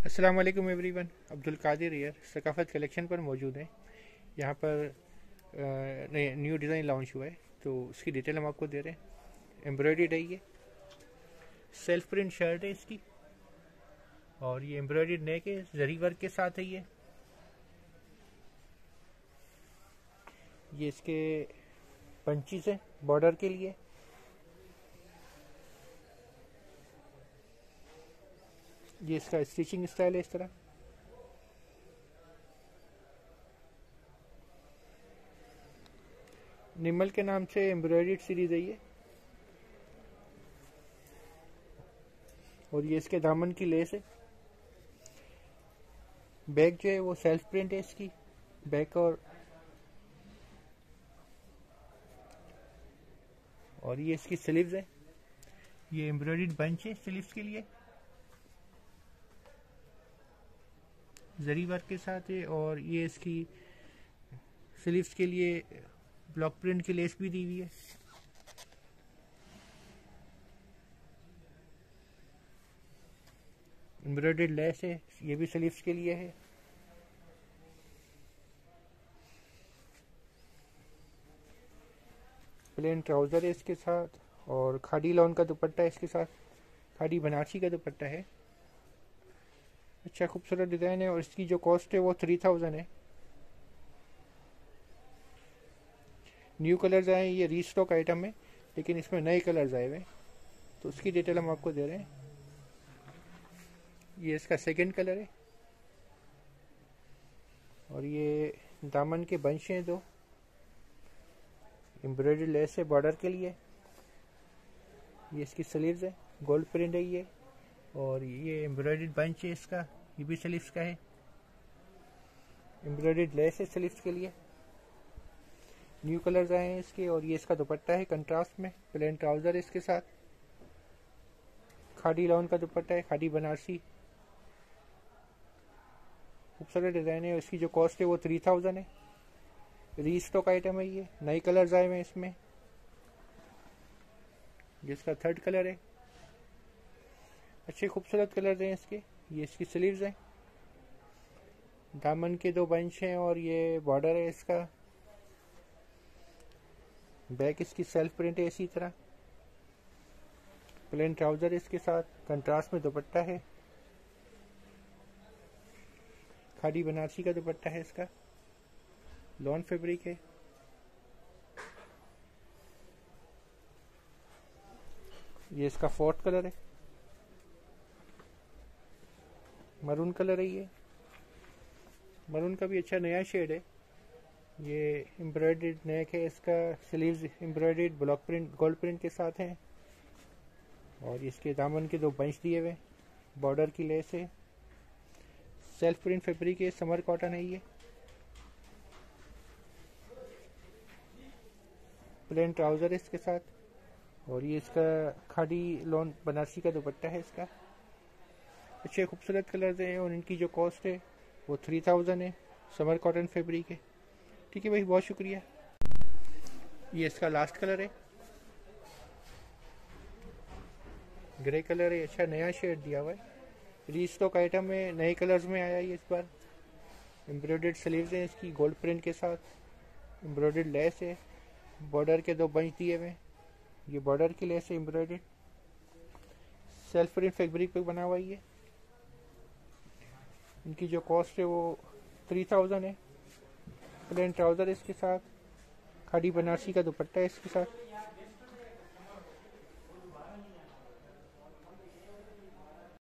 अस्सलाम वालेकुम एवरीवन अब्दुल कादिर ईयर सकाफत कलेक्शन पर मौजूद है। यहाँ पर न्यू डिज़ाइन लॉन्च हुआ है। तो उसकी डिटेल हम आपको दे रहे हैं। एम्ब्रॉयड है। ये सेल्फ प्रिंट शर्ट है इसकी। और ये एम्ब्रॉयड नेक है जरी वर्क के साथ है ये। ये इसके पंचीज हैं बॉर्डर के लिए। ये इसका स्टिचिंग स्टाइल है इस तरह। निमल के नाम से एम्ब्रॉयड सीरीज़ है ये। और ये इसके दामन की लेस है। बैक जो है वो सेल्फ प्रिंट है इसकी। बैक और और ये इसकी स्लीव्स है। ये एम्ब्रॉयड बंच है स्लीव्स के लिए। जरी वर्क के साथ है और ये इसकी स्लीव्स के लिए ब्लॉक प्रिंट की लेस भी दी हुई है। एम्ब्रॉयडेड लेस है, ये भी स्लीव्स के लिए है। प्लेन ट्राउज़र है इसके साथ और खाड़ी लॉन का दुपट्टा है इसके साथ। खाड़ी बनारसी का दुपट्टा है। अच्छा खूबसूरत डिज़ाइन है और इसकी जो कॉस्ट है वो थ्री थाउज़ेंड है। न्यू कलर्स आए, ये रीस्टॉक आइटम है, लेकिन इसमें नए कलर्स आए हुए तो उसकी डिटेल हम आपको दे रहे हैं। ये इसका सेकंड कलर है। और ये दामन के बंश हैं दो। एम्ब्रॉयडरी लेस है बॉर्डर के लिए। ये इसकी स्लीव्स है गोल्ड प्रिंट है ये। और ये एम्ब्रॉयड बंच है इसका, ये भी स्लीव्स का है। एम्ब्रॉयड लेस है स्लीव्स के लिए। न्यू कलर्स आए हैं इसके और ये इसका दुपट्टा है कंट्रास्ट में प्लेन ट्राउज़र है इसके साथ। खाड़ी लॉन का दुपट्टा है, खाड़ी बनारसी। खूबसूरत डिज़ाइन है इसकी जो कॉस्ट है वो थ्री थाउज़ेंड है। रीस्टॉक आइटम है ये नए कलर्स आए हुए हैं इसमें। जिसका थर्ड कलर है। अच्छे खूबसूरत कलर हैं इसके। ये इसकी स्लीव्स हैं। दामन के दो बंच हैं और ये बॉर्डर है इसका। बैक इसकी सेल्फ प्रिंट है इसी तरह। प्लेन ट्राउज़र इसके साथ। कंट्रास्ट में दुपट्टा है। खादी बनारसी का दुपट्टा है इसका। लॉन फैब्रिक है। ये इसका फोर्थ कलर है। मरून कलर है ये। मरून का भी अच्छा नया शेड है। ये एम्ब्रॉयड नेक है, इसका स्लीव्स एम्ब्रॉयड ब्लॉक प्रिंट गोल्ड प्रिंट के साथ हैं। और इसके दामन के दो बंच दिए हुए बॉर्डर की लेस है। सेल्फ प्रिंट फैब्रिक है समर कॉटन है ये। प्लेन ट्राउज़र है इसके साथ। और ये इसका खाड़ी लोन बनारसी का दुपट्टा है इसका। अच्छे खूबसूरत कलर्स हैं और इनकी जो कॉस्ट है, वो थ्री थाउज़ेंड है समर कॉटन फैब्रिक है। ठीक है भाई, बहुत शुक्रिया। ये इसका लास्ट कलर है। ग्रे कलर है अच्छा नया शेड दिया हुआ है। रीस्टॉक आइटम में, नए कलर्स में आया ये इस बार। एम्ब्रॉयड स्लीव्स हैं इसकी गोल्ड प्रिंट के साथ। एम्ब्रॉयड लेस है। बॉर्डर के दो बंच दिए हुए ये बॉर्डर की लेस है एम्ब्रॉयड सेल्फ प्रिंट फैब्रिक पे बना हुआ ये। इनकी जो कॉस्ट है वो थ्री थाउज़ेंड है। प्लेन ट्राउज़र इसके साथ। खाड़ी बनारसी का दुपट्टा है इसके साथ।